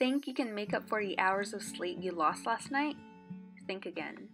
Think you can make up for the hours of sleep you lost last night? Think again.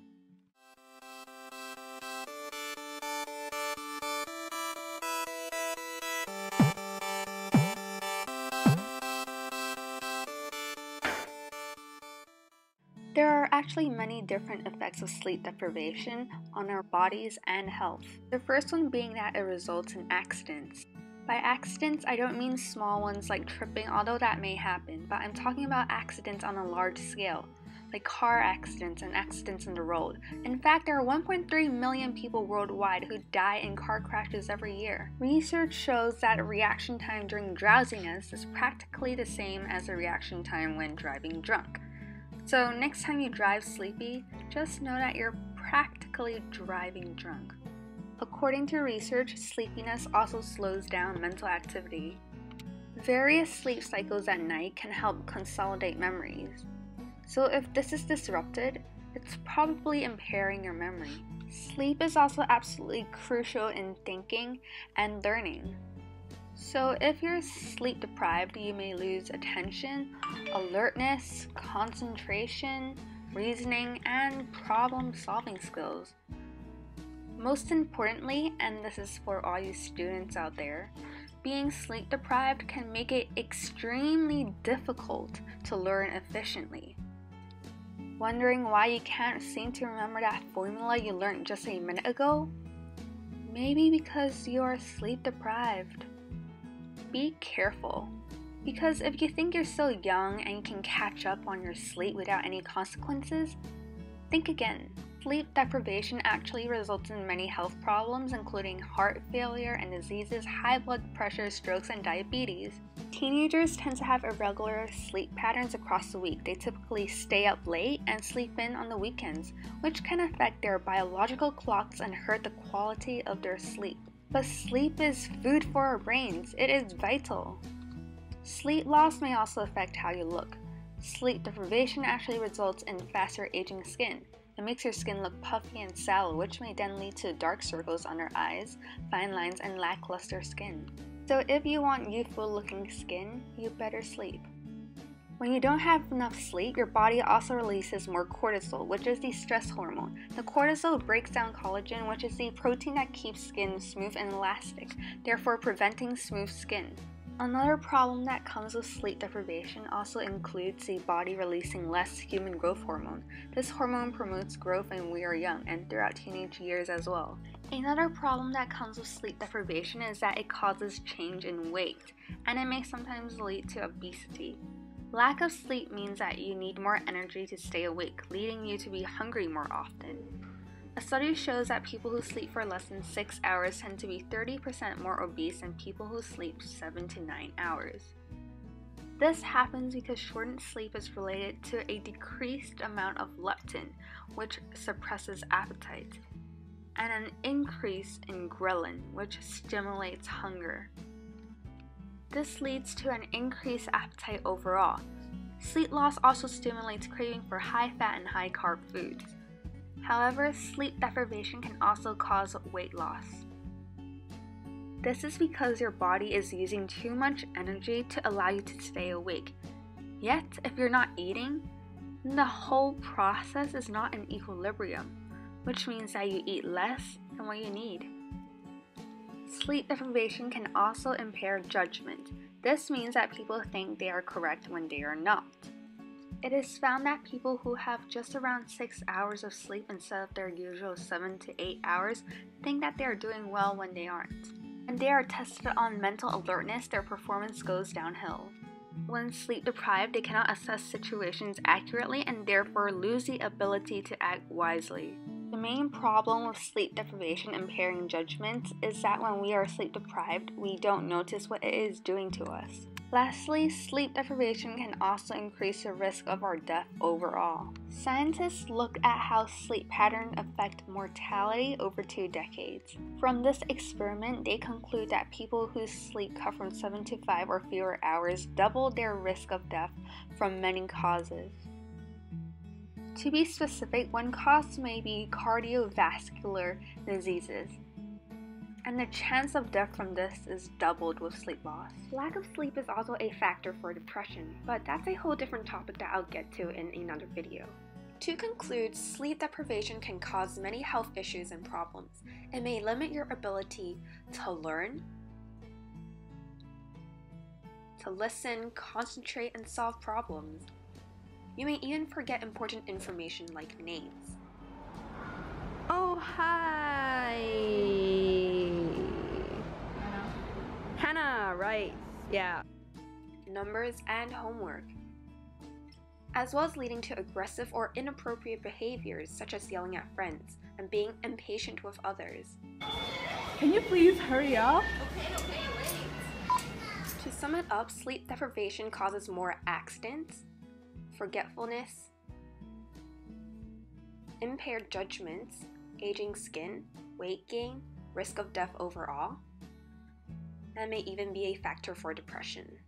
There are actually many different effects of sleep deprivation on our bodies and health. The first one being that it results in accidents. By accidents, I don't mean small ones like tripping, although that may happen, but I'm talking about accidents on a large scale, like car accidents and accidents on the road. In fact, there are 1.3 million people worldwide who die in car crashes every year. Research shows that reaction time during drowsiness is practically the same as the reaction time when driving drunk. So, next time you drive sleepy, just know that you're practically driving drunk. According to research, sleepiness also slows down mental activity. Various sleep cycles at night can help consolidate memories. So, if this is disrupted, it's probably impairing your memory. Sleep is also absolutely crucial in thinking and learning. So, if you're sleep deprived, you may lose attention, alertness, concentration, reasoning, and problem solving skills. Most importantly, and this is for all you students out there, being sleep deprived can make it extremely difficult to learn efficiently. Wondering why you can't seem to remember that formula you learned just a minute ago? Maybe because you are sleep deprived be careful. Because if you think you're so young and you can catch up on your sleep without any consequences, think again. Sleep deprivation actually results in many health problems, including heart failure and diseases, high blood pressure, strokes, and diabetes. Teenagers tend to have irregular sleep patterns across the week. They typically stay up late and sleep in on the weekends, which can affect their biological clocks and hurt the quality of their sleep. But sleep is food for our brains, it is vital. Sleep loss may also affect how you look. Sleep deprivation actually results in faster aging skin. It makes your skin look puffy and sallow, which may then lead to dark circles under eyes, fine lines, and lackluster skin. So, if you want youthful looking skin, you better sleep. When you don't have enough sleep, your body also releases more cortisol, which is the stress hormone. The cortisol breaks down collagen, which is the protein that keeps skin smooth and elastic, therefore preventing smooth skin. Another problem that comes with sleep deprivation also includes the body releasing less human growth hormone. This hormone promotes growth when we are young and throughout teenage years as well. Another problem that comes with sleep deprivation is that it causes change in weight, and it may sometimes lead to obesity. Lack of sleep means that you need more energy to stay awake, leading you to be hungry more often. A study shows that people who sleep for less than 6 hours tend to be 30% more obese than people who sleep 7 to 9 hours. This happens because shortened sleep is related to a decreased amount of leptin, which suppresses appetite, and an increase in ghrelin, which stimulates hunger. This leads to an increased appetite overall. Sleep loss also stimulates craving for high fat and high carb foods. However, sleep deprivation can also cause weight loss. This is because your body is using too much energy to allow you to stay awake. Yet, if you're not eating, the whole process is not in equilibrium, which means that you eat less than what you need. Sleep deprivation can also impair judgment. This means that people think they are correct when they are not. It is found that people who have just around 6 hours of sleep instead of their usual 7 to 8 hours think that they are doing well when they aren't. When they are tested on mental alertness, their performance goes downhill. When sleep deprived, they cannot assess situations accurately and therefore lose the ability to act wisely. The main problem with sleep deprivation impairing judgment is that when we are sleep deprived, we don't notice what it is doing to us. Lastly, sleep deprivation can also increase the risk of our death overall. Scientists look at how sleep patterns affect mortality over two decades. From this experiment, they conclude that people who sleep cut from 7 to 5 or fewer hours double their risk of death from many causes. To be specific, one cause may be cardiovascular diseases. And the chance of death from this is doubled with sleep loss. Lack of sleep is also a factor for depression, but that's a whole different topic that I'll get to in another video. To conclude, sleep deprivation can cause many health issues and problems. It may limit your ability to learn, to listen, concentrate, and solve problems. You may even forget important information like names. Oh, hi! Hannah, right, yeah. Numbers and homework as well as leading to aggressive or inappropriate behaviors such as yelling at friends and being impatient with others. Can you please hurry up? Okay, okay, wait. To sum it up, sleep deprivation causes more accidents, forgetfulness, impaired judgments, aging skin, weight gain, risk of death overall, and may even be a factor for depression.